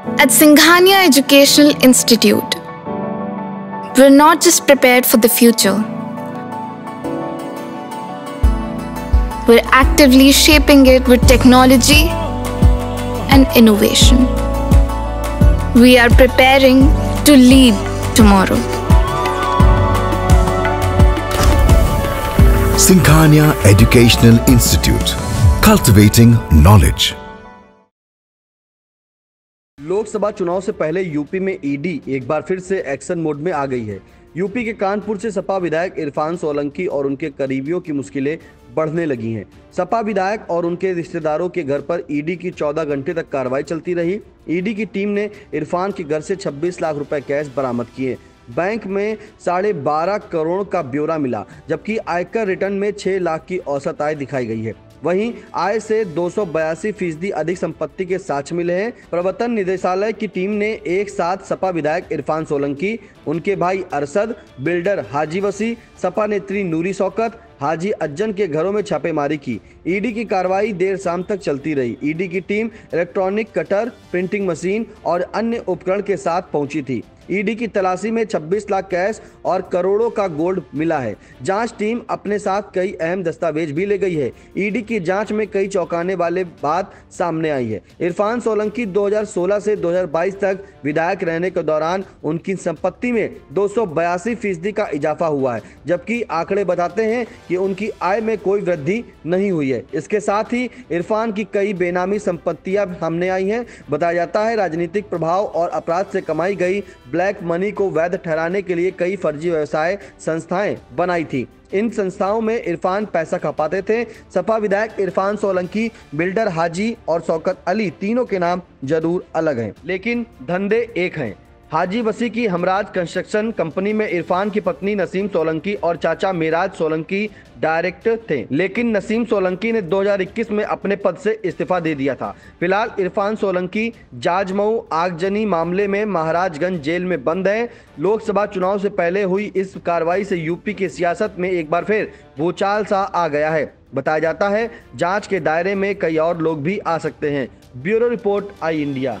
At Singhania Educational Institute, we're not just prepared for the future, we're actively shaping it with technology and innovation. We are preparing to lead tomorrow. Singhania Educational Institute, cultivating knowledge. Lok Sabha चुनाव से पहले UP में ED एक बार फिर से action mode में आ गई है। यूपी के कानपुर से सपा विधायक इरफान सोलंकी और उनके करीबियों की मुश्किलें बढ़ने लगी हैं। सपा विधायक और उनके रिश्तेदारों के घर पर ईडी की 14 घंटे तक कार्रवाई चलती रही। ईडी की टीम ने इरफान के घर से 26 लाख रुपए कैश बरामद किए। बैंक में साढ़े बारह करोड़ का ब्यौरा मिला, जबकि आयकर रिटर्न में छह लाख की औसत आय दिखाई गई है। वहीं आय से दो सौ बयासी फ़ीसदी अधिक संपत्ति के साथ मिले हैं। प्रवर्तन निदेशालय की टीम ने एक साथ सपा विधायक इरफान सोलंकी, उनके भाई अरसद, बिल्डर हाजी वसी सपा नेत्री नूरी शौकत हाजी अज्जन के घरों में छापेमारी की। ईडी की कार्रवाई देर शाम तक चलती रही। ईडी की team electronic cutter, printing machine और अन्य उपकरण के साथ पहुँची थी। ईडी की तलाशी में 26 लाख कैश और करोड़ों का गोल्ड मिला है। जाँच टीम अपने साथ कई अहम दस्तावेज़ भी ले गई है। ईडी की जाँच में कई चौंकाने वाले बात सामने आई है। इरफान सोलंकी 2016 से 2022 तक विधायक रहने के दौरान उनकी संपत्ति में दो फ़ीसदी का इजाफा हुआ है, जबकि आंकड़े बताते हैं कि उनकी आय में कोई वृद्धि नहीं हुई है। इसके साथ ही इरफान की कई बेनामी संपत्तियाँ सामने आई हैं। बताया जाता है, राजनीतिक प्रभाव और अपराध से कमाई गई ब्लैक मनी को वैध ठहराने के लिए कई फर्जी व्यवसाय संस्थाएँ बनाई थी। इन संस्थाओं में इरफान पैसा खपाते थे। सपा विधायक इरफान सोलंकी, बिल्डर हाजी और शौकत अली तीनों के नाम ज़रूर अलग हैं, लेकिन धंधे एक हैं। हाजी वसी की हमराज कंस्ट्रक्शन कंपनी में इरफान की पत्नी नसीम सोलंकी और चाचा मेराज सोलंकी डायरेक्टर थे। लेकिन नसीम सोलंकी ने 2021 में अपने पद से इस्तीफा दे दिया था। फ़िलहाल इरफान सोलंकी जाजमऊ आगजनी मामले में महाराजगंज जेल में बंद हैं। लोकसभा चुनाव से पहले हुई इस कार्रवाई से यूपी की सियासत में एक बार फिर भूचाल सा आ गया है। बताया जाता है, जाँच के दायरे में कई और लोग भी आ सकते हैं। Bureau report, I India.